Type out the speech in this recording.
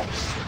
Let's go.